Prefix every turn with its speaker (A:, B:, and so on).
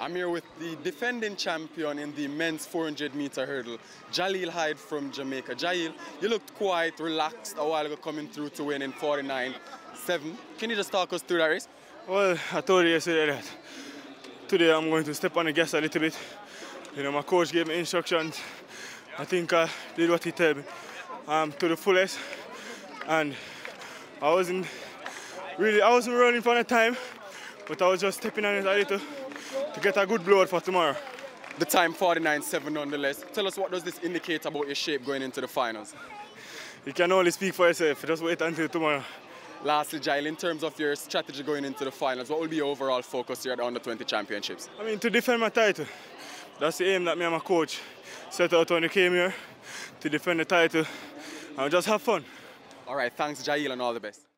A: I'm here with the defending champion in the men's 400 meter hurdle, Jaheel Hyde from Jamaica. Jaleel, you looked quite relaxed a while ago coming through to win in 49.7. Can you just talk us through that race?
B: Well, I told you yesterday that today I'm going to step on the gas a little bit. You know, my coach gave me instructions. I think I did what he told me um, to the fullest. And I wasn't really, I wasn't running for the time, but I was just stepping on it a little to get a good blowout for tomorrow.
A: The time 49.7 nonetheless. Tell us what does this indicate about your shape going into the finals?
B: You can only speak for yourself. Just wait until tomorrow.
A: Lastly, Jaheel, in terms of your strategy going into the finals, what will be your overall focus here at the Under 20 Championships?
B: I mean, to defend my title. That's the aim that me and my coach set out when we came here to defend the title and just have fun.
A: All right, thanks, Jaheel, and all the best.